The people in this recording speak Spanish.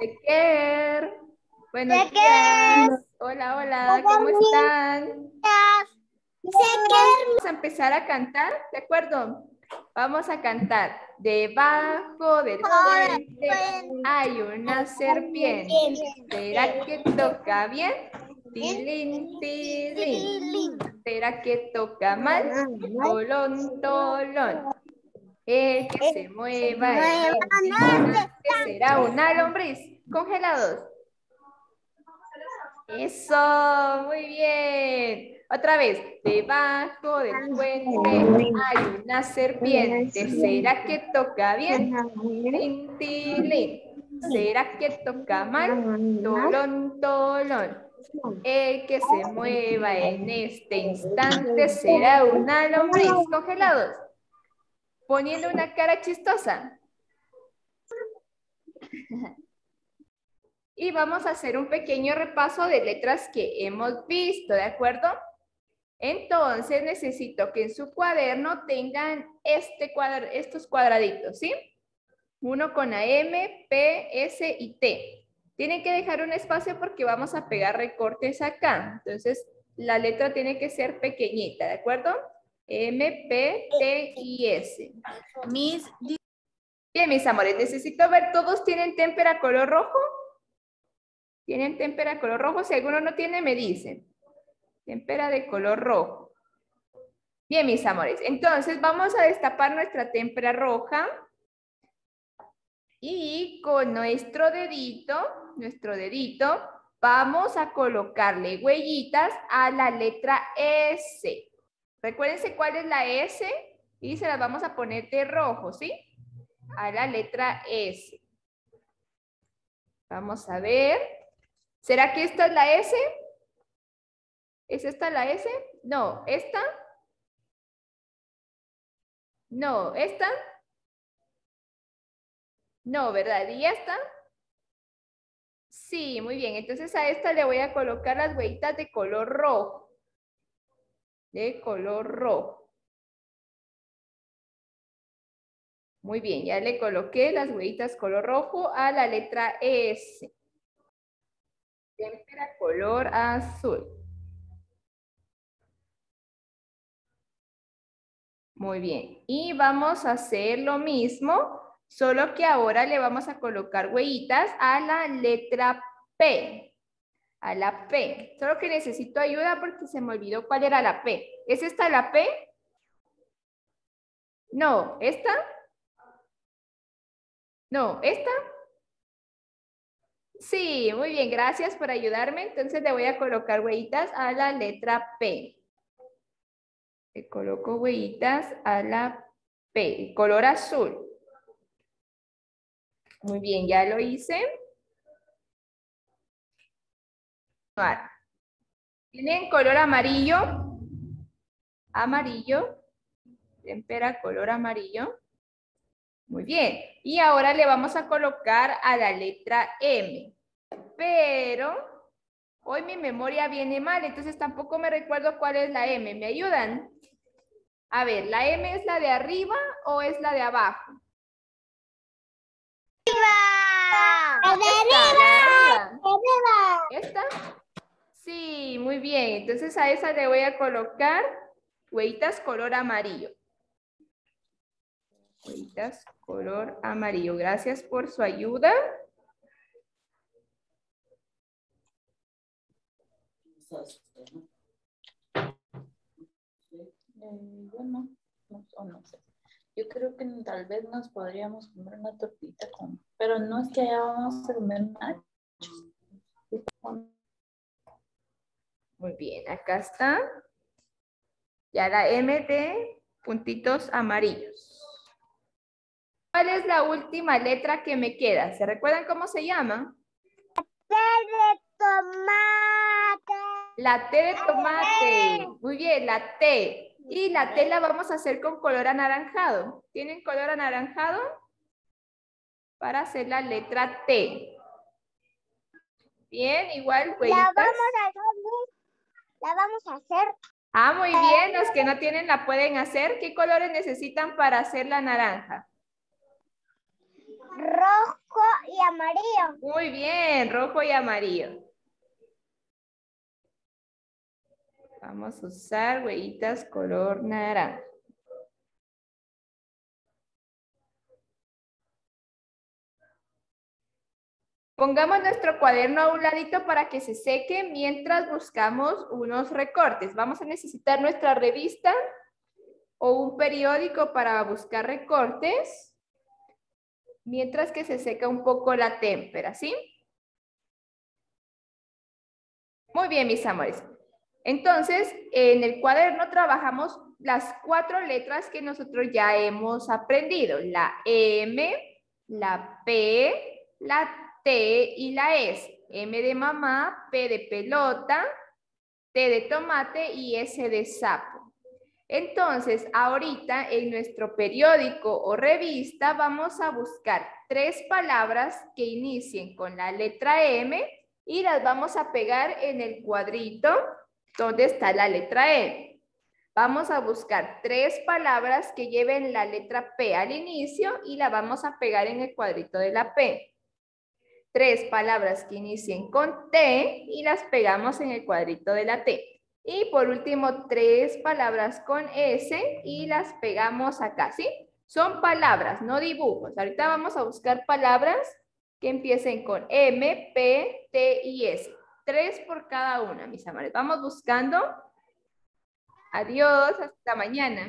Tequer. Buenos Tequer. días. Hola, hola, ¿cómo están? Vamos a empezar a cantar, ¿de acuerdo? Vamos a cantar. Debajo del puente hay una serpiente. ¿Será que toca bien? Tilín, tilín. ¿Será que toca mal? Tolón, tolón. El que se mueva en el instante será una lombriz. Congelados. Eso, muy bien. Otra vez, debajo del puente hay una serpiente. ¿Será que toca bien? Tin, tilín. ¿Será que toca mal? Tolón, tolón. El que se mueva en este instante será una lombriz. Congelados. Poniendo una cara chistosa. Y vamos a hacer un pequeño repaso de letras que hemos visto, ¿de acuerdo? Entonces necesito que en su cuaderno tengan este cuadro, estos cuadraditos, ¿sí? Uno con la M, P, S y T. Tienen que dejar un espacio porque vamos a pegar recortes acá. Entonces, la letra tiene que ser pequeñita, ¿de acuerdo? M, P, T y S. Miss, Bien, mis amores, necesito ver, ¿todos tienen témpera color rojo? ¿Tienen témpera color rojo? Si alguno no tiene, me dicen. Témpera de color rojo. Bien, mis amores, entonces vamos a destapar nuestra témpera roja. Y con nuestro dedito, nuestro dedito, vamos a colocarle huellitas a la letra S. Recuérdense cuál es la S y se las vamos a poner de rojo, ¿sí? A la letra S. Vamos a ver. ¿Será que esta es la S? ¿Es esta la S? No, ¿esta? No, ¿esta? No, ¿verdad? ¿Y esta? Sí, muy bien. Entonces a esta le voy a colocar las huellitas de color rojo. De color rojo. Muy bien, ya le coloqué las huellitas color rojo a la letra S. Témpera color azul. Muy bien. Y vamos a hacer lo mismo, solo que ahora le vamos a colocar huellitas a la letra P. A la P. Solo que necesito ayuda porque se me olvidó cuál era la P. ¿Es esta la P? No, ¿esta? No, ¿esta? Sí, muy bien, gracias por ayudarme. Entonces le voy a colocar huellitas a la letra P. Le coloco huellitas a la P, color azul. Muy bien, ya lo hice. ¿Tienen color amarillo? Amarillo. Tempera color amarillo. Muy bien. Y ahora le vamos a colocar a la letra M. Pero hoy mi memoria viene mal, entonces tampoco me recuerdo cuál es la M. ¿Me ayudan? A ver, ¿la M es la de arriba o es la de abajo? ¡Arriba! Esta, la de arriba. ¡Arriba! ¿Esta? Sí, muy bien. Entonces a esa le voy a colocar huellitas color amarillo. Huellitas color amarillo. Gracias por su ayuda. Yo no, no, sé. Yo creo que tal vez nos podríamos comer una tortita con, pero no es que vamos a comer nachos. Bien, acá está. Ya la M de puntitos amarillos. ¿Cuál es la última letra que me queda? ¿Se recuerdan cómo se llama? de tomate. La T de tomate. Muy bien, la T. Y la T la vamos a hacer con color anaranjado. ¿Tienen color anaranjado? Para hacer la letra T. Bien, igual La huellitas. vamos a hacer. La vamos a hacer Ah, muy bien. Los que no tienen la pueden hacer. ¿Qué colores necesitan para hacer la naranja? rojo y amarillo. Muy bien, rojo y amarillo. Vamos a usar huellitas color naranja. Pongamos nuestro cuaderno a un ladito para que se seque mientras buscamos unos recortes. Vamos a necesitar nuestra revista o un periódico para buscar recortes mientras que se seca un poco la témpera, ¿sí? Muy bien, mis amores. Entonces, en el cuaderno trabajamos las cuatro letras que nosotros ya hemos aprendido. La M, la P, la T y la S. M de mamá, P de pelota, T de tomate y S de sapo. Entonces, ahorita en nuestro periódico o revista vamos a buscar tres palabras que inicien con la letra M y las vamos a pegar en el cuadrito donde está la letra M. Vamos a buscar tres palabras que lleven la letra P al inicio y la vamos a pegar en el cuadrito de la P tres palabras que inicien con T y las pegamos en el cuadrito de la T. Y por último, tres palabras con S y las pegamos acá, ¿sí? Son palabras, no dibujos. Ahorita vamos a buscar palabras que empiecen con M, P, T y S. Tres por cada una, mis amores. Vamos buscando. Adiós, hasta mañana.